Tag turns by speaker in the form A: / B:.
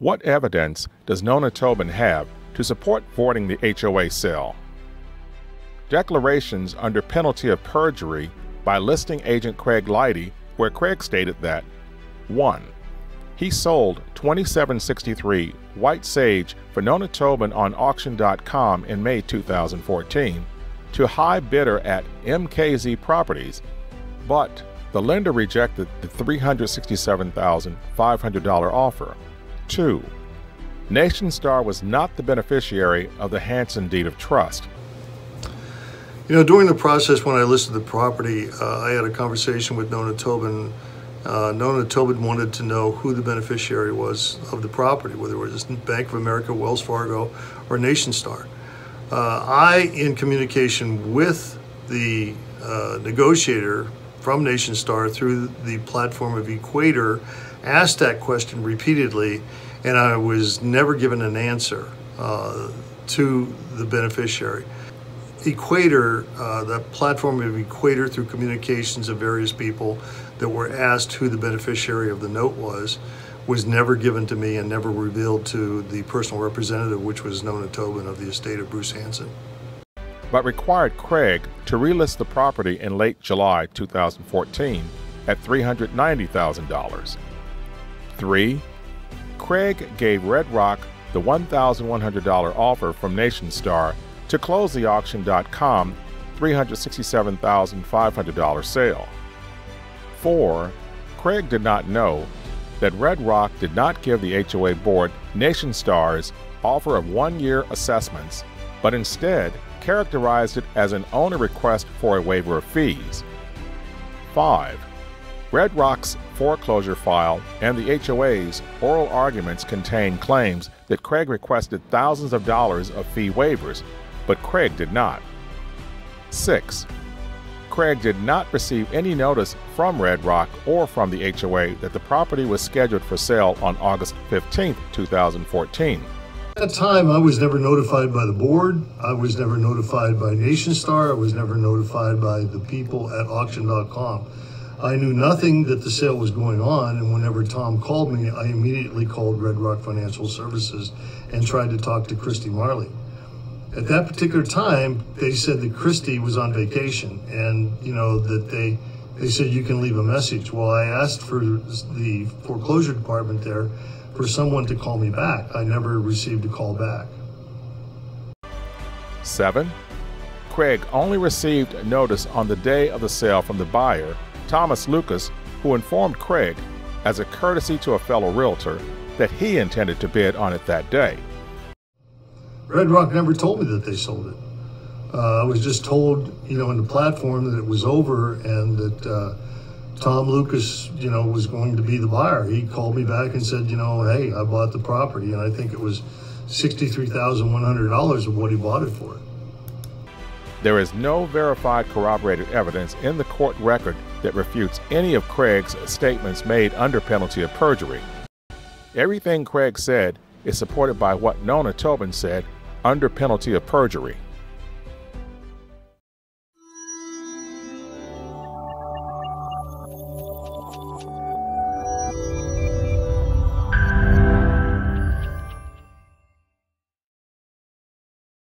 A: What evidence does Nona Tobin have to support voiding the HOA sale? Declarations under penalty of perjury by listing agent Craig Leidy, where Craig stated that 1. He sold 2763 White Sage for Nona Tobin on auction.com in May 2014 to high bidder at MKZ Properties, but the lender rejected the $367,500 offer. 2. Nationstar was not the beneficiary of the Hanson deed of trust.
B: You know, during the process when I listed the property, uh, I had a conversation with Nona Tobin. Uh, Nona Tobin wanted to know who the beneficiary was of the property, whether it was Bank of America, Wells Fargo, or Nationstar. Uh, I, in communication with the uh, negotiator from Nationstar through the platform of Equator, asked that question repeatedly, and I was never given an answer uh, to the beneficiary. Equator, uh, the platform of Equator through communications of various people that were asked who the beneficiary of the note was, was never given to me and never revealed to the personal representative, which was Nona Tobin of the estate of Bruce Hanson.
A: But required Craig to relist the property in late July 2014 at $390,000. 3. Craig gave Red Rock the $1,100 offer from Nationstar to close the auction.com $367,500 sale. 4. Craig did not know that Red Rock did not give the HOA board Nationstar's offer of one year assessments, but instead characterized it as an owner request for a waiver of fees. 5. Red Rock's foreclosure file and the HOA's oral arguments contain claims that Craig requested thousands of dollars of fee waivers, but Craig did not. 6. Craig did not receive any notice from Red Rock or from the HOA that the property was scheduled for sale on August 15, 2014.
B: At that time, I was never notified by the board. I was never notified by Nationstar. I was never notified by the people at auction.com. I knew nothing that the sale was going on, and whenever Tom called me, I immediately called Red Rock Financial Services and tried to talk to Christy Marley. At that particular time, they said that Christy was on vacation, and you know that they they said you can leave a message. Well, I asked for the foreclosure department there for someone to call me back. I never received a call back.
A: 7. Craig only received notice on the day of the sale from the buyer, Thomas Lucas, who informed Craig, as a courtesy to a fellow realtor, that he intended to bid on it that day.
B: Red Rock never told me that they sold it. Uh, I was just told, you know, in the platform that it was over and that uh, Tom Lucas, you know, was going to be the buyer. He called me back and said, you know, hey, I bought the property, and I think it was sixty-three thousand one hundred dollars of what he bought it for.
A: There is no verified corroborated evidence in the court record that refutes any of Craig's statements made under penalty of perjury. Everything Craig said is supported by what Nona Tobin said under penalty of perjury.